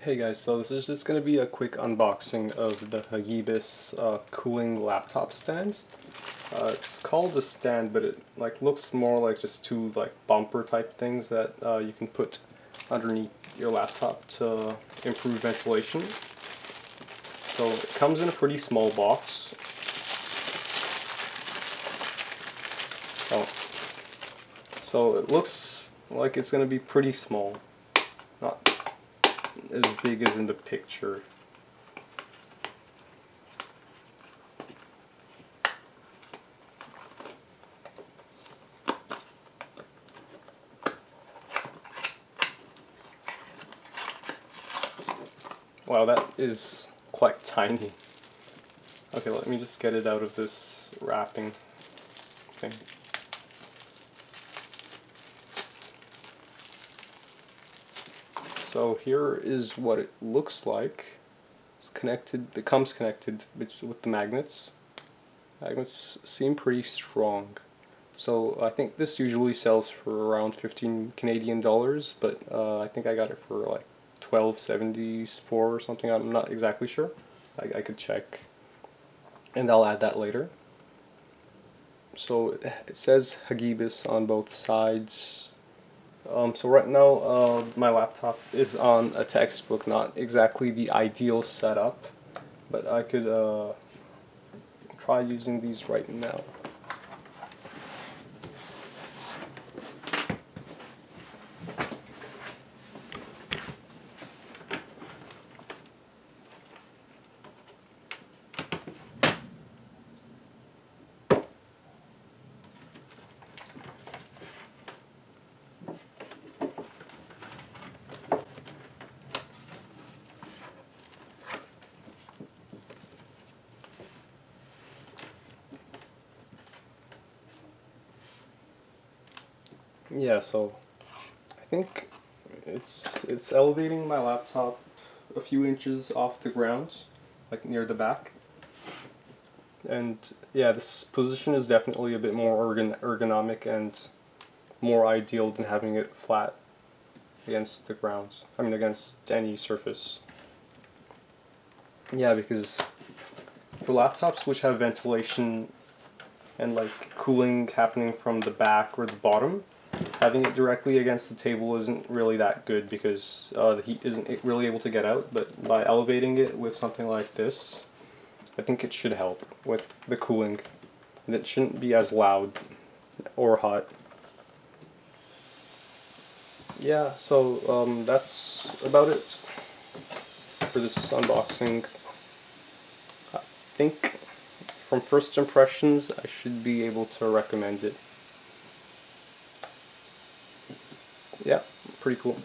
Hey guys, so this is just going to be a quick unboxing of the Hagibis uh, cooling laptop stands. Uh, it's called a stand, but it like looks more like just two like bumper type things that uh, you can put underneath your laptop to improve ventilation. So it comes in a pretty small box. Oh. So it looks like it's going to be pretty small. Not as big as in the picture. Wow, that is quite tiny. Okay, let me just get it out of this wrapping thing. So here is what it looks like. It's connected, becomes connected with the magnets. Magnets seem pretty strong. So I think this usually sells for around 15 Canadian dollars, but uh, I think I got it for like 12.74 or something. I'm not exactly sure. I, I could check, and I'll add that later. So it says Hagibis on both sides. Um, so right now uh, my laptop is on a textbook, not exactly the ideal setup, but I could uh, try using these right now. Yeah, so I think it's it's elevating my laptop a few inches off the ground, like near the back. And yeah, this position is definitely a bit more ergon ergonomic and more ideal than having it flat against the ground. I mean, against any surface. Yeah, because for laptops which have ventilation and like cooling happening from the back or the bottom, having it directly against the table isn't really that good because uh, the heat isn't really able to get out, but by elevating it with something like this, I think it should help with the cooling. And it shouldn't be as loud or hot. Yeah, so um, that's about it for this unboxing. I think from first impressions I should be able to recommend it. Yeah, pretty cool.